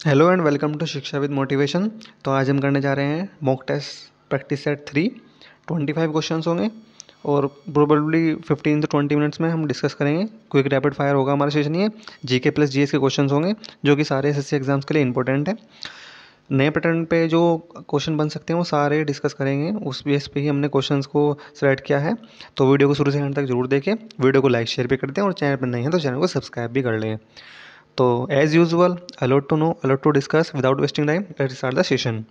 Hello and welcome to Shiksha with motivation तो आज हम करने जा रहे हैं mock test practice set three twenty five question होंगे और probably fifteen to twenty minutes में हम डिस्कस करेंगे. क्विक रैपिड फायर होगा हमारा सेशन ये. G K plus G S के क्वेश्चन होंगे, जो कि सारे एसएससी एग्ज़ाम्स के लिए इंपॉर्टेंट है. नए पैटर्न पे जो क्वेश्चन बन सकते हैं, वो सारे डिस्कस करेंगे. उस बेस पे ही हमने क्वेश्चंस को सेलेक्ट किया है. तो वीडियो को शुरू से एंड तक ज़रूर देखें. वीडियो को लाइक शेयर भी कर दें और चैनल पर नहीं है तो चैनल को सब्सक्राइब भी कर लें. तो as usual a lot to know a lot to discuss without wasting time let start the session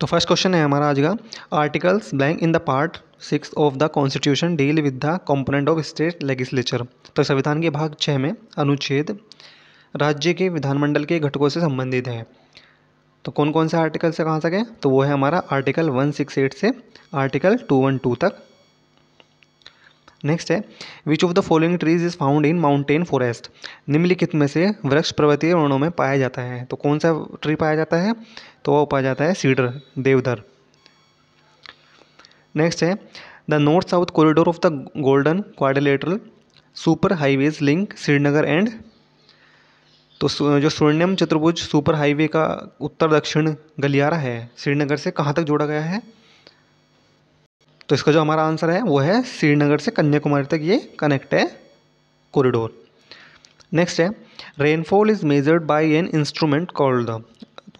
तो फ़र्स्ट क्वेश्चन है हमारा आज का. Articles blank in the part six of the constitution deal with the component of state legislature तो संविधान के भाग छः में अनुच्छेद राज्य के विधानमंडल के घटकों से संबंधित है। तो कौन कौन से आर्टिकल से कहाँ है तो वो है हमारा आर्टिकल वन सिक्स एट से आर्टिकल टू वन टू तक। नेक्स्ट है which of the following trees is found in mountain forest निम्नलिखित में से वृक्ष, पर्वतीय वर्णों में पाया जाता है। तो कौन सा ट्री पाया जाता है? तो वह पाया जाता है सीडर देवधर। नेक्स्ट है the north south corridor of the golden quadrilateral super highways link Srinagar and तो जो स्वर्णिम चतुर्भुज सुपर हाईवे का उत्तर दक्षिण गलियारा है श्रीनगर से कहाँ तक जोड़ा गया है? तो इसका जो हमारा आंसर है, वो है श्रीनगर से कन्याकुमारी तक ये कनेक्ट है कॉरिडोर नेक्स्ट है rainfall is measured by an instrument called the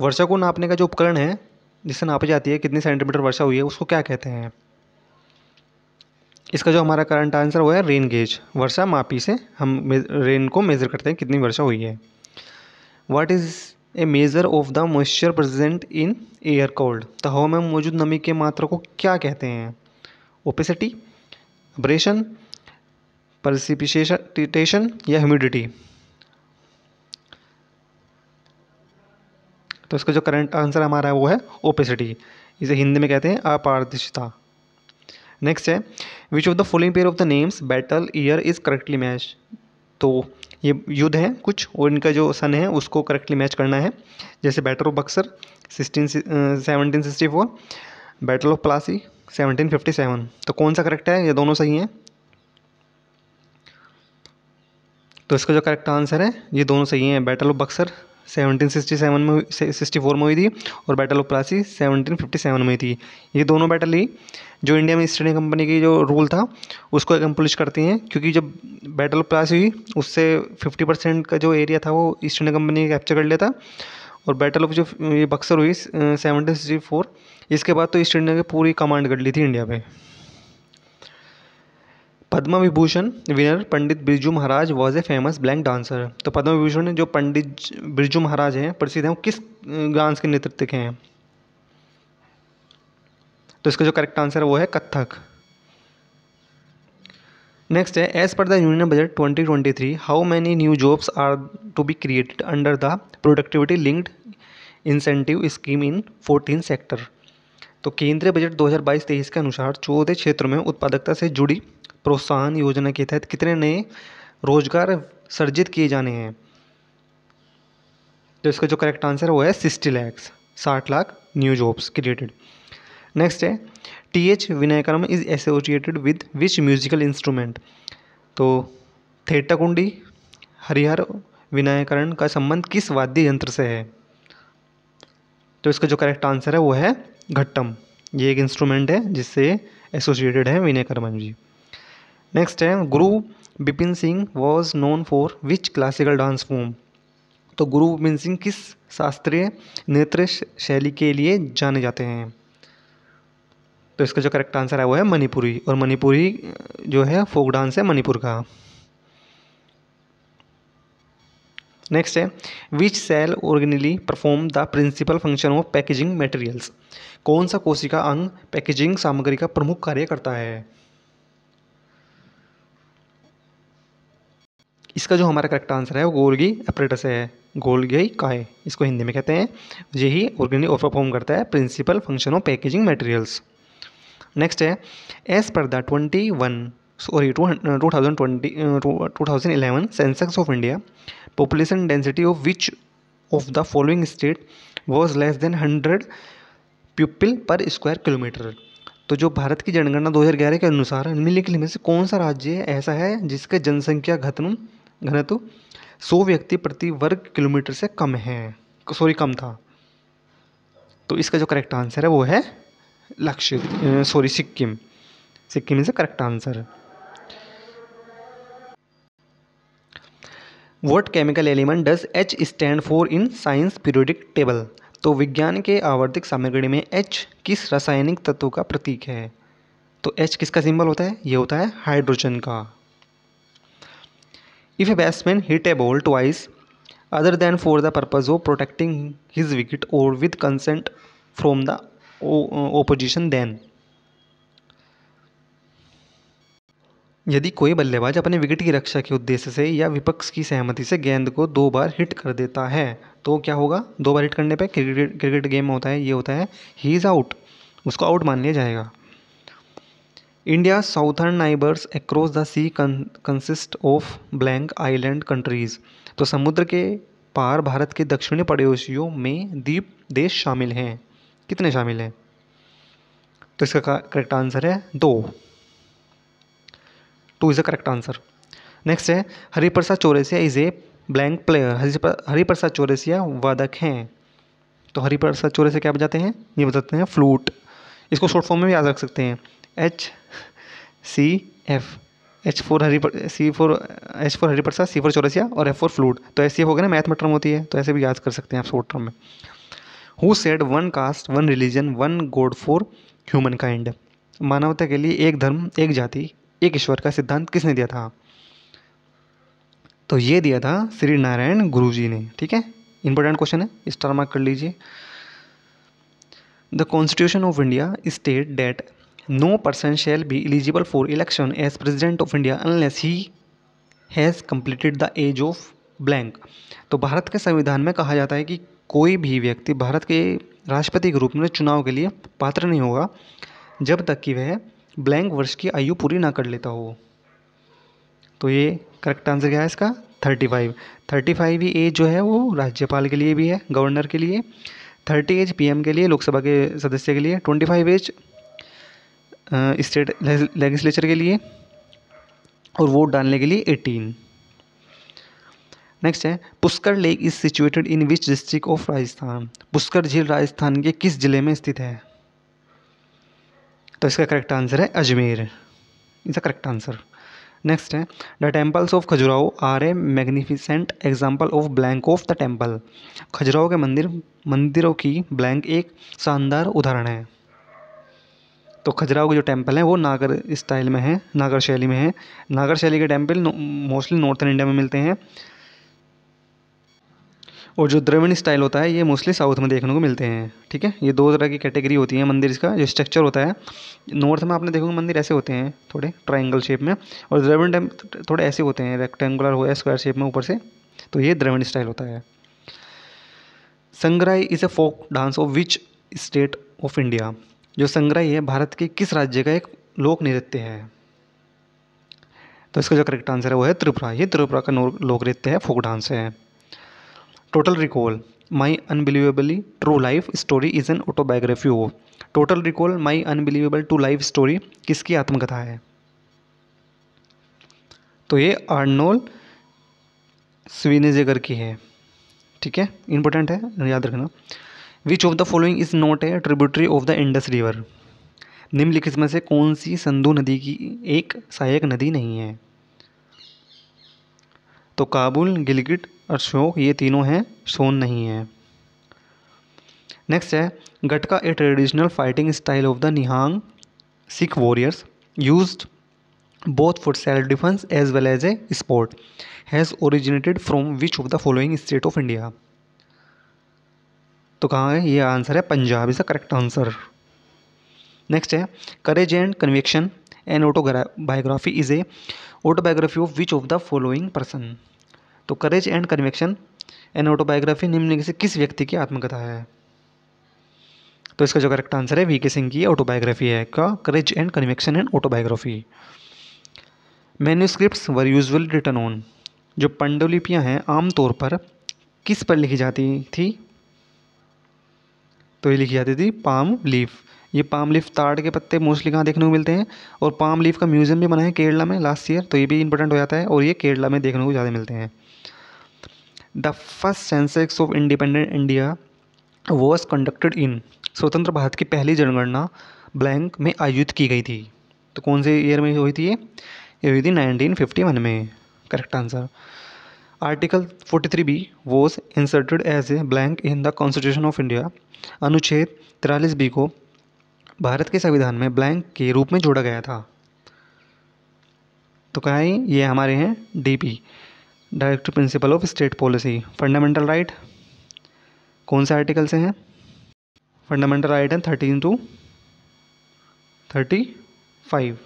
वर्षा को नापने का जो उपकरण है, जिससे नापी जाती है, कितनी सेंटीमीटर वर्षा हुई है, उसको क्या कहते हैं? इसका जो हमारा करंट आंसर वो है रेन गेज वर्षा मापी से हम रेन को मेज़र करते हैं, कितनी वर्षा हुई है। What is a measure of the moisture present in air called तो हवा में मौजूद नमी के मात्रा को क्या कहते हैं? ओपेसिटी ब्रेशन परसिपिटेशन या ह्यूमिडिटी तो इसका जो करंट आंसर हमारा है, वो है ओपेसिटी इसे हिंदी में कहते हैं अपारदर्शिता. नेक्स्ट है which of the following pair of the names battle year is correctly match तो ये युद्ध हैं कुछ, और इनका जो सन है, उसको करेक्टली मैच करना है. जैसे battle of Buxar sixteen seventeen sixty four battle of Plassey seventeen fifty seven. तो कौन सा करेक्ट है? ये दोनों सही हैं। तो इसका जो करेक्ट आंसर है, ये दोनों सही हैं। Battle of Buxar seventeen sixty seven में सिक्सटी फोर में हुई थी और battle of Plassey seventeen fifty seven में हुई थी। ये दोनों बैटल ही, जो इंडिया में ईस्ट इंडिया कंपनी की जो रूल था, उसको एकम्प्लिश करती हैं। क्योंकि जब बैटल ऑफ़ प्लासी हुई, उससे फिफ्टी परसेंट का जो एरिया था, वो ईस्ट इंडिया कंपनी ने कैप्चर कर लिया था। और बैटल ऑफ़ जो ये बक्सर हुई सेवनटीन सिक्सटी फोर इसके बाद तो ईस्ट इंडिया की पूरी कमांड कर ली थी इंडिया पे। Padma Vibhushan winner Pandit Birju Maharaj was a famous blank dancer तो पद्म विभूषण जो पंडित बिरजू महाराज हैं, प्रसिद्ध हैं, वो किस डांस के नेतृत्व के हैं? तो इसका जो करेक्ट आंसर है, वो है कथक। नेक्स्ट है as per the union budget 2023 how many new jobs are to be created under the productivity linked incentive scheme in 14 sector तो केंद्रीय बजट 2022-23 के अनुसार चौदह क्षेत्रों में उत्पादकता से जुड़ी प्रोत्साहन योजना के तहत कितने नए रोज़गार सर्जित किए जाने हैं? तो इसका जो करेक्ट आंसर है वो है सिक्सटी लैक्स साठ lakh new jobs created next है T H Vinayakram is associated with which musical instrument तो थेटा कुंडी हरिहर विनायकरण का संबंध किस वाद्य यंत्र से है? तो इसका जो करेक्ट आंसर है वो है घट्टम। ये एक इंस्ट्रूमेंट है जिससे एसोसिएटेड है विनय कर्मन जी। नेक्स्ट है, Guru Bipin Singh was known for which classical dance form तो गुरु बिपिन सिंह किस शास्त्रीय नृत्य शैली के लिए जाने जाते हैं? तो इसका जो करेक्ट आंसर है वो है मणिपुरी, और मणिपुरी जो है फोक डांस है मणिपुर का। नेक्स्ट है which cell organelle perform the principal function of packaging materials कौन सा कोशिका अंग पैकेजिंग सामग्री का प्रमुख कार्य करता है? इसका जो हमारा करेक्ट आंसर है, वो गोल्गी एपरेटस है। गोल्गी काय इसको हिंदी में कहते हैं यही ऑर्गेनिक और परफॉर्म करता है principal function of packaging materials next है as per the twenty one sorry two two thousand twenty two thousand eleven census of India population density of which of the following state was less than hundred people per square kilometre तो जो भारत की जनगणना 2011 के अनुसार निम्नलिखित में से कौन सा राज्य ऐसा है जिसका जनसंख्या घतन घनत्व सौ व्यक्ति प्रति वर्ग किलोमीटर से कम है? सॉरी, कम था। तो इसका जो करेक्ट आंसर है वो है लक्ष्य sorry, Sikkim. Sikkim is correct answer what chemical element does H stand for in science periodic table तो विज्ञान के आवर्तिक सामग्री में एच किस रासायनिक तत्व का प्रतीक है? तो एच किसका सिंबल होता है? ये होता है हाइड्रोजन का। If a batsman hit a ball twice other than for the purpose of protecting his wicket or with consent from the opposition then यदि कोई बल्लेबाज अपने विकेट की रक्षा के उद्देश्य से या विपक्ष की सहमति से गेंद को दो बार हिट कर देता है तो क्या होगा? दो बार हिट करने पे क्रिकेट क्रिकेट गेम होता है, ये होता है ही इज़ आउट उसको आउट मान लिया जाएगा। India southern neighbours across the sea consist of blank island countries तो समुद्र के पार भारत के दक्षिणी पड़ोसियों में द्वीप देश शामिल हैं। कितने शामिल हैं? तो इसका करेक्ट आंसर है दो। Two is the correct answer next है, Hariprasad Chaurasia is a blank player Hariprasad Chaurasia वादक हैं। तो हरिप्रसाद चौरसिया क्या बजाते हैं? ये बताते हैं फ्लूट इसको शॉर्ट फॉर्म में भी याद रख सकते हैं। H C F H four Hari C four H four Hariprasad C four Chaurasia और एफ़ फोर फ्लूट तो ऐसे हो गया ना मैथ में टर्म होती है तो ऐसे भी याद कर सकते हैं आप शॉर्ट टर्म में। Who said one caste one religion one god for human kind मानवता के लिए एक धर्म, एक जाति एक ईश्वर का सिद्धांत किसने दिया था? तो ये दिया था श्री नारायण गुरु जी ने, ठीक है? इंपॉर्टेंट क्वेश्चन है स्टार मार्क कर लीजिए। The constitution of India state that no person shall be eligible for election as president of India unless he has completed the age of blank तो भारत के संविधान में कहा जाता है कि कोई भी व्यक्ति भारत के राष्ट्रपति के रूप में चुनाव के लिए पात्र नहीं होगा, जब तक कि वह ब्लैंक वर्ष की आयु पूरी ना कर लेता हो तो ये करेक्ट आंसर क्या है इसका? थर्टी फाइव थर्टी फाइव ही एज जो है वो राज्यपाल के लिए भी है गवर्नर के लिए। थर्टी एज पीएम के लिए, लोकसभा के सदस्य के लिए। Twenty five age state legislature के लिए। और वोट डालने के लिए एटीन नेक्स्ट है, Pushkar lake is situated in which district of Rajasthan? Pushkar झील राजस्थान के किस ज़िले में स्थित है? तो इसका करेक्ट आंसर है अजमेर। इसका करेक्ट आंसर नेक्स्ट है the temples of Khajuraho are a magnificent example of blank of the temple Khajuraho के मंदिर, मंदिरों की ब्लैंक एक शानदार उदाहरण है। तो खजुराहो के जो टेंपल हैं, वो नागर स्टाइल में है, नागर शैली में है। नागर शैली के टेंपल मोस्टली नॉर्थन इंडिया में मिलते हैं। और जो द्रविण स्टाइल होता है, ये मोस्टली साउथ में देखने को मिलते हैं। ठीक है? ये दो तरह की कैटेगरी होती है मंदिर इसका जो स्ट्रक्चर होता है। नॉर्थ में आपने देखोगे मंदिर ऐसे होते हैं, थोड़े ट्राइंगल शेप में, और द्रविण थोड़े ऐसे होते हैं रेक्टेंगुलर हो या स्क्वायर शेप में ऊपर से तो ये द्रविण स्टाइल होता है। Sangai is a folk dance of which state of India जो संग्राई है, भारत के किस राज्य का एक लोक नृत्य है? तो इसका जो करेक्ट आंसर है, वो है त्रिपुरा। ये त्रिपुरा का लोक नृत्य है फोक डांस है। Total recall my unbelievably true life story is an autobiography of total recall my unbelievable true life story किसकी आत्मकथा है? तो ये आर्नोल स्विनेजेगर की है। ठीक है? इंपॉर्टेंट है, याद रखना। Which of the following is not a tributary of the Indus river निम्नलिखित में से कौन सी संधु नदी की एक सहायक नदी नहीं है? तो काबुल गिलगिट अशोक ये तीनों हैं, सोन नहीं है। नेक्स्ट है Gatka a traditional fighting style of the Nihang Sikh warriors use both for self defence as well as a sport has originated from which of the following state of India तो कहाँ है? ये answer है Punjab is the correct answer next है courage and conviction and autobiography is a autobiography of which of the following person तो courage and conviction an autobiography निम्न से किस व्यक्ति की आत्मकथा है? तो इसका जो करेक्ट आंसर है वी के सिंह की ऑटोबायोग्राफी है, का courage and conviction and autobiography manuscript were usually written on जो पंडुलिपियाँ हैं आमतौर पर किस पर लिखी जाती थी? तो ये लिखी जाती थी पाम लीफ ये पाम लीफ ताड़ के पत्ते मोस्टली कहाँ देखने को मिलते हैं? और पाम लीफ का म्यूज़ियम भी बना है केरला में लास्ट ईयर तो ये भी इंपॉर्टेंट हो जाता है, और ये केरला में देखने को ज़्यादा मिलते हैं। The first census of independent India was conducted in, स्वतंत्र भारत की पहली जनगणना ब्लैंक में आयोजित की गई थी। तो कौन से ईयर में हुई थी ये? ये हुई थी 1951 में। Correct answer article 43 B was inserted as a blank in the constitution of India अनुच्छेद तिरालीस बी को भारत के संविधान में ब्लैंक के रूप में जोड़ा गया था। तो क्या है ये? हमारे हैं DP director principle of state policy fundamental right कौन से आर्टिकल से हैं? फंडामेंटल राइट है थर्टीन टू थर्टी फाइव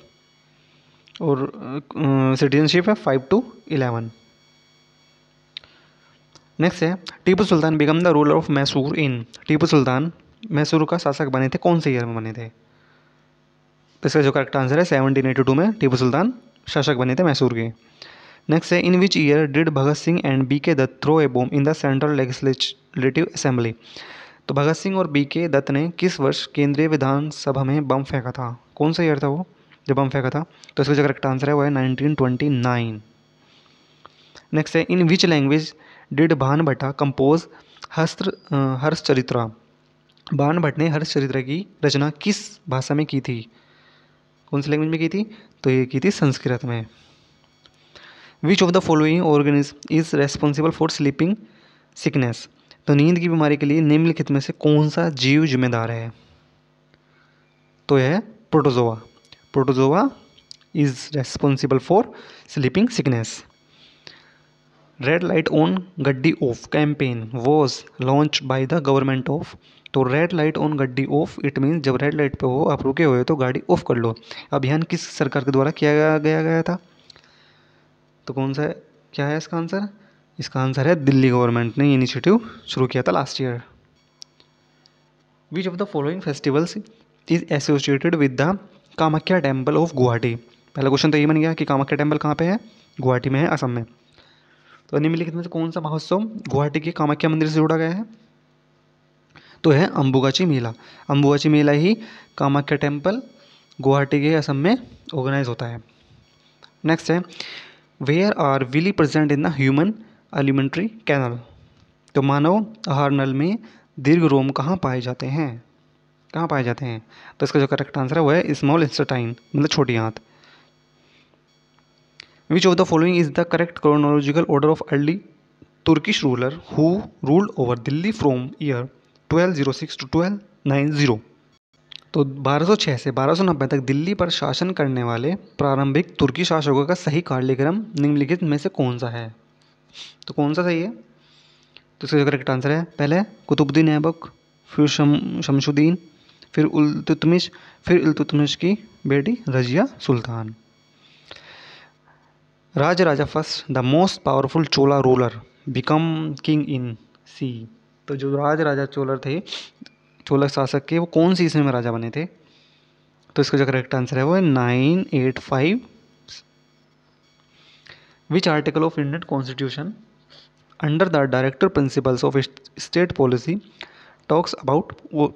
और सिटीजनशिप है फाइव टू इलेवन नेक्स्ट है Tipu Sultan became the ruler of Mysore in Tipu Sultan Mysore का शासक बने थे, कौन से ईयर में बने थे? इसका जो करेक्ट आंसर है सेवनटीन एटी टू में टीपू सुल्तान शासक बने थे मैसूर के. नेक्स्ट है in which year did Bhagat Singh and B K Dutt throw a bomb in the central legislative assembly तो भगत सिंह और बी के दत्त ने किस वर्ष केंद्रीय विधानसभा में बम फेंका था? कौन सा ईयर था वो? जब बम फेंका था। तो इसका जो करेक्ट आंसर है, वो है नाइनटीन ट्वेंटी नाइन नेक्स्ट है इन विच लैंग्वेज डिड भान भट्टा कंपोज हस्त्र हर्ष चरित्रा बाण भट्ट ने हर्ष चरित्र की रचना किस भाषा में की थी? कौन सी लैंग्वेज में की थी? तो ये की थी संस्कृत में। Which of the following organism is responsible for sleeping sickness तो नींद की बीमारी के लिए निम्नलिखित में से कौन सा जीव जिम्मेदार है? तो यह protozoa protozoa is responsible for sleeping sickness red light on gaddi off campaign was launched by the government of तो red light on gaddi off it mean जब रेड लाइट पे हो, आप रुके हुए तो गाड़ी ऑफ़ कर लो। अभियान किस सरकार के द्वारा किया गया गया था? तो कौन सा है? क्या है इसका आंसर? इसका आंसर है दिल्ली गवर्नमेंट ने इनिशिएटिव शुरू किया था last year which of the following festivals is associated with the Kamakhya temple of Guwahati पहला क्वेश्चन तो ये बन गया कि कामाख्या टेंपल कहाँ पे है? गुवाहाटी में है असम में। तो निम्नलिखित में से कौन सा महोत्सव गुवाहाटी के कामाख्या मंदिर से जुड़ा गया है? तो है अम्बुगाची मेला अम्बुगाची मेला ही कामाख्या टेंपल गुवाहाटी के असम में ऑर्गेनाइज होता है। नेक्स्ट है where are villi present in the human alimentary canal तो मानव आहार नल में दीर्घ रोम कहाँ पाए जाते हैं? कहाँ पाए जाते हैं? तो इसका जो करेक्ट आंसर है, वो है स्मॉल इंस्टाटाइन मतलब छोटी आंत। Which of the following is the correct chronological order of early Turkish ruler who ruled over Delhi from year 1206 to 1290 तो बारह छः से बारह नब्बे तक दिल्ली पर शासन करने वाले प्रारंभिक तुर्की शासकों का सही कार्यक्रम निम्नलिखित में से कौन सा है? तो कौन सा सही है? तो इसका करेक्ट आंसर है, पहले कुतुबुद्दीन ऐबक, फिर शम, शमशुद्दीन, फिर उलतुतमिश फिर उलतुतमिश की बेटी Razia Sultan. Raj Raja first the most powerful Chola ruler, become king in C. तो जो राज राजा चोलर थे चोलक शासक के वो कौन सी ईस्वी में राजा बने थे? तो इसका जो करेक्ट आंसर है वो है nine eight five which article of Indian constitution under the director principles of state policy talks about वो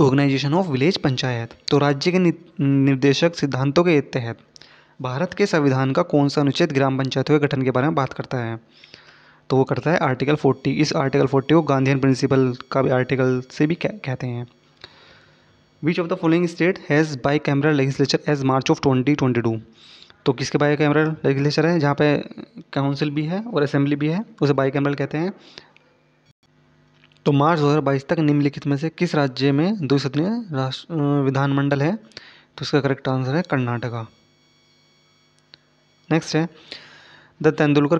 ऑर्गेनाइजेशन ऑफ़ विलेज पंचायत तो राज्य के निर्देशक सिद्धांतों के तहत भारत के संविधान का कौन सा अनुच्छेद ग्राम पंचायतों के गठन के बारे में बात करता है? तो वो करता है आर्टिकल फोर्टी इस आर्टिकल फोर्टी को गांधीन प्रिंसिपल का भी आर्टिकल से भी कह, कहते हैं। Which of the following state has bicameral legislature as March of twenty twenty two तो किसके बाई कैमरा लेजिस्लेचर है? जहाँ पे काउंसिल भी है और असेंबली भी है उसे बाई कैमरल कहते हैं। तो मार्च 2022 तक निम्नलिखित में से किस राज्य में दो सदनीय राष्ट्र विधानमंडल है? तो इसका करेक्ट आंसर है कर्नाटका। नेक्स्ट है। The Tendulkar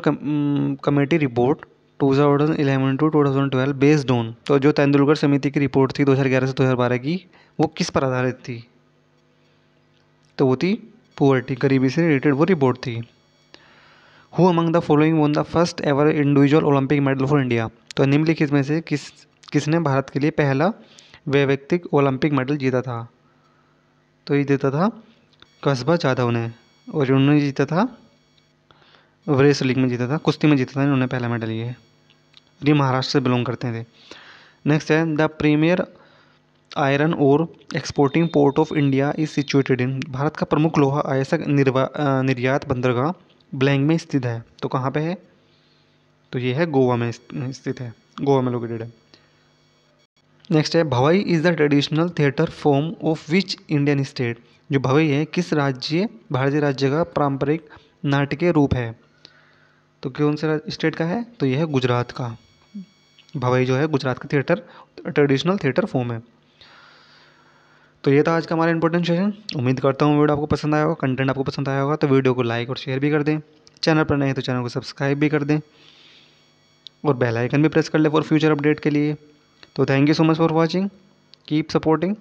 committee report 2011 to 2012 based on. तो जो तेंदुलकर समिति की रिपोर्ट थी 2011 से 2012 की, वो किस पर आधारित थी? तो वो थी पुअर्टी गरीबी से रिलेटेड वो रिपोर्ट थी। Who among the following won the first ever individual Olympic medal for India तो निम्नलिखित में से किस, किसने भारत के लिए पहला वैयक्तिक ओलंपिक मेडल जीता था? तो ये जीता था कस्बा जाधव ने, और उन्होंने जीता था लीग में जीता था, कुश्ती में जीता था, इन्होंने पहला मेडल ये ये महाराष्ट्र से बिलोंग करते थे नेक्स्ट है the premier iron ore exporting port of India is situated in Bharat का प्रमुख लोहा आयसक निर्यात बंदरगाह ब्लैंग में स्थित है। तो कहाँ पे है? तो ये है गोवा में स्थित है। गोवा में लोकेटेड है। नेक्स्ट है, Bhavai is the traditional theatre form of which Indian state जो भवई है, किस राज्य, भारतीय राज्य का पारंपरिक नाटकीय रूप है? तो कौन से स्टेट का है? तो यह है गुजरात का। भवई जो है गुजरात का थिएटर ट्रेडिशनल थिएटर फॉर्म है। तो ये था आज का हमारा इंपॉर्टेंट सेशन उम्मीद करता हूँ वीडियो आपको पसंद आया होगा कंटेंट आपको पसंद आया होगा तो वीडियो को लाइक और शेयर भी कर दें। चैनल पर नए तो चैनल को सब्सक्राइब भी कर दें। और बेल आइकन भी प्रेस कर लें फॉर फ्यूचर अपडेट के लिए। तो thank you so much for watching keep supporting